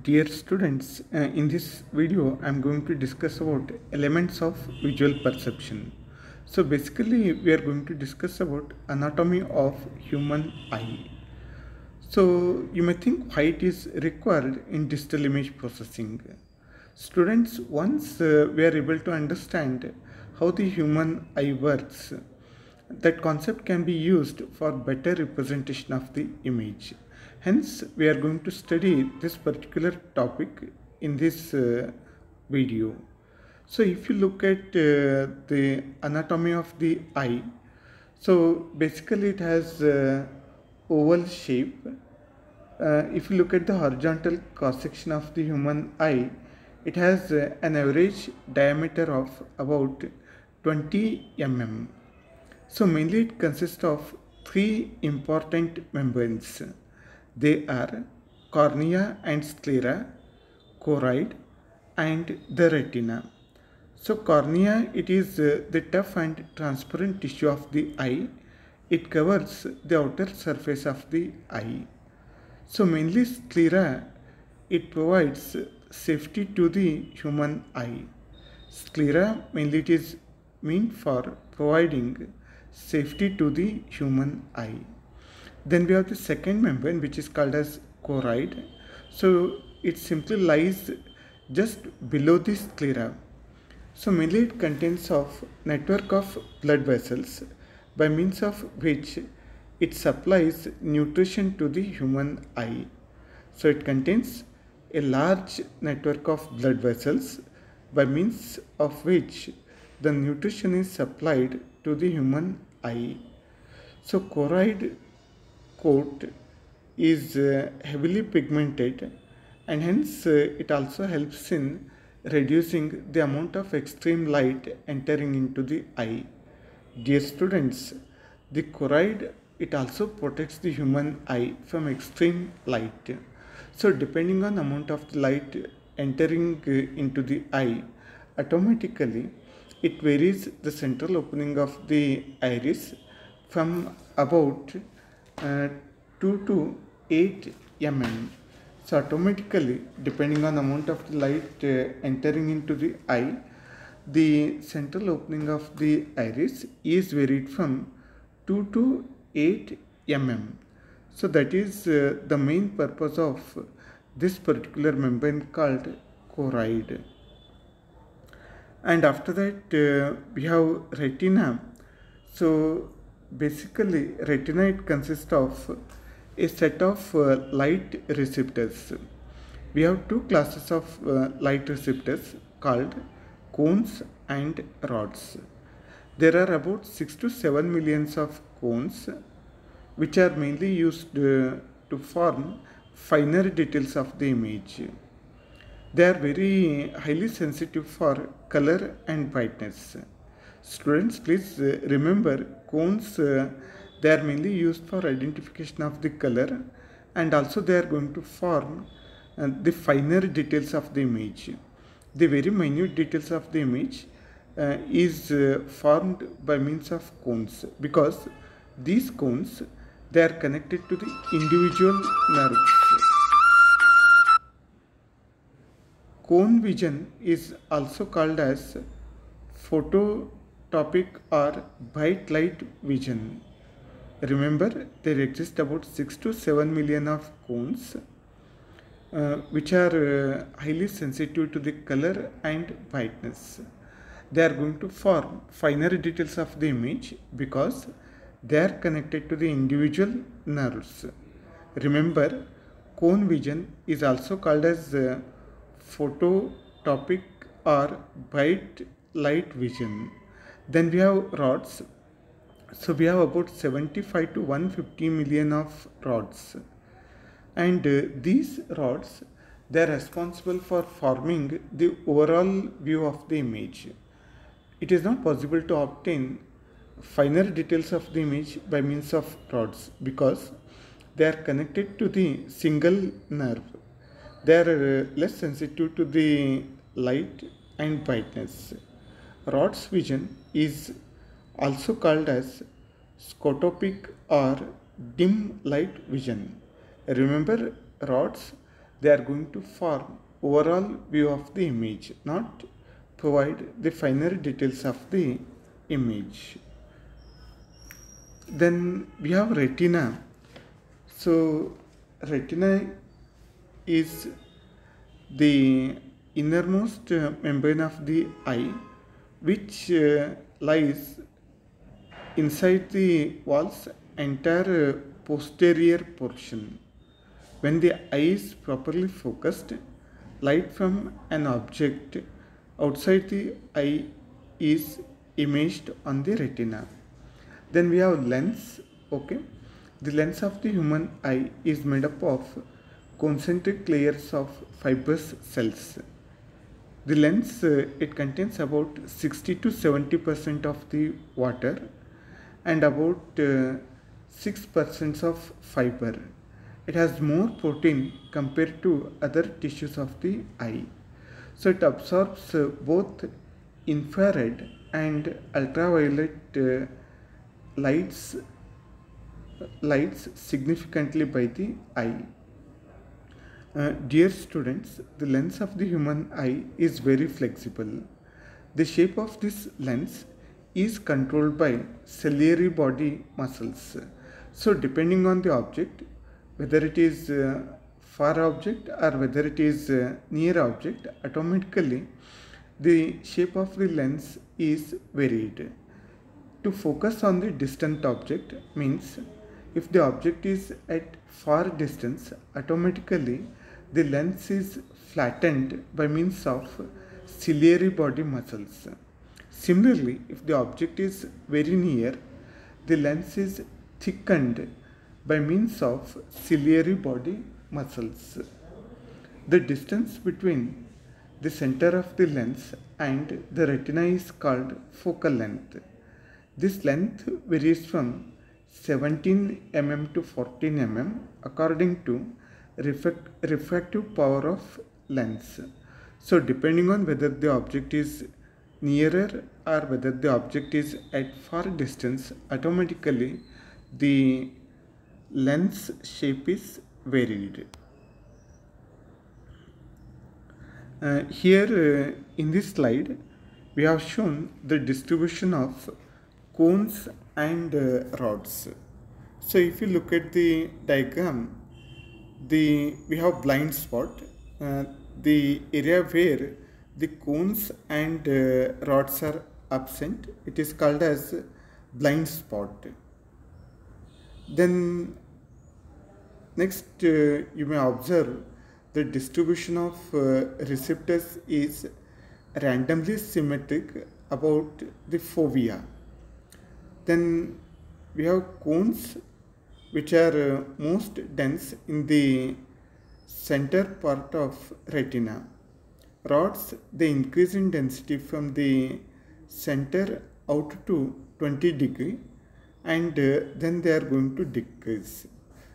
Dear students, uh, in this video I am going to discuss about elements of visual perception. So basically we are going to discuss about anatomy of human eye. So you may think why it is required in digital image processing. Students, once uh, we are able to understand how the human eye works, that concept can be used for better representation of the image. Hence, we are going to study this particular topic in this uh, video. So, if you look at uh, the anatomy of the eye, so basically it has uh, oval shape. Uh, if you look at the horizontal cross section of the human eye, it has uh, an average diameter of about 20 mm. So mainly it consists of three important membranes. They are cornea and sclera, choroid and the retina. So cornea it is uh, the tough and transparent tissue of the eye. It covers the outer surface of the eye. So mainly sclera it provides safety to the human eye. Sclera mainly it is meant for providing safety to the human eye. Then we have the second membrane which is called as choroid. So it simply lies just below the sclera. So mainly it contains of network of blood vessels by means of which it supplies nutrition to the human eye. So it contains a large network of blood vessels by means of which the nutrition is supplied to the human eye. So choroid coat is uh, heavily pigmented and hence uh, it also helps in reducing the amount of extreme light entering into the eye. Dear students, the choroid it also protects the human eye from extreme light. So depending on amount of light entering uh, into the eye, automatically it varies the central opening of the iris from about 2 to 8 mm. So automatically depending on amount of the light uh, entering into the eye, the central opening of the iris is varied from 2 to 8 mm. So that is uh, the main purpose of this particular membrane called choroid. And after that uh, we have retina. So basically retina consists of a set of uh, light receptors. We have two classes of uh, light receptors called cones and rods. There are about 6 to 7 millions of cones which are mainly used uh, to form finer details of the image. They are very highly sensitive for color and brightness. Students, please uh, remember cones uh, they are mainly used for identification of the color and also they are going to form uh, the finer details of the image. The very minute details of the image uh, is uh, formed by means of cones because these cones they are connected to the individual nerves. Cone vision is also called as phototopic are bright light vision. Remember, there exist about 6 to 7 million of cones uh, which are uh, highly sensitive to the color and brightness. They are going to form finer details of the image because they are connected to the individual nerves. Remember, cone vision is also called as uh, phototopic or bright light vision. Then we have rods. So we have about 75 to 150 million of rods. And uh, these rods, they are responsible for forming the overall view of the image. It is not possible to obtain finer details of the image by means of rods because they are connected to the single nerve. They are uh, less sensitive to the light and brightness. Rod's vision is also called as scotopic or dim light vision. Remember rods they are going to form overall view of the image not provide the finer details of the image. Then we have retina. So retina is the innermost membrane of the eye which uh, lies inside the walls entire uh, posterior portion. When the eye is properly focused light from an object outside the eye is imaged on the retina. Then we have lens okay? The lens of the human eye is made up of concentric layers of fibrous cells the lens uh, it contains about 60 to 70 percent of the water and about uh, 6 percent of fiber. It has more protein compared to other tissues of the eye. So it absorbs uh, both infrared and ultraviolet uh, lights lights significantly by the eye uh, dear students the lens of the human eye is very flexible the shape of this lens is controlled by ciliary body muscles so depending on the object whether it is uh, far object or whether it is uh, near object automatically the shape of the lens is varied. To focus on the distant object means if the object is at far distance automatically the lens is flattened by means of ciliary body muscles. Similarly if the object is very near the lens is thickened by means of ciliary body muscles. The distance between the center of the lens and the retina is called focal length. This length varies from 17 mm to 14 mm according to refract refractive power of lens. So depending on whether the object is nearer or whether the object is at far distance automatically the lens shape is varied. Uh, here uh, in this slide we have shown the distribution of cones and uh, rods. So if you look at the diagram the we have blind spot uh, the area where the cones and uh, rods are absent it is called as blind spot then Next, uh, you may observe the distribution of uh, receptors is randomly symmetric about the fovea. Then we have cones which are uh, most dense in the center part of retina. Rods they increase in density from the center out to 20 degree and uh, then they are going to decrease.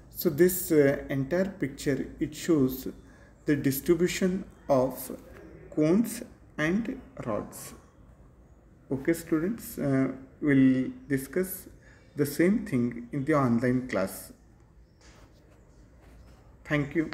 So this uh, entire picture it shows the distribution of cones and rods. Okay students, uh, we'll discuss the same thing in the online class. Thank you.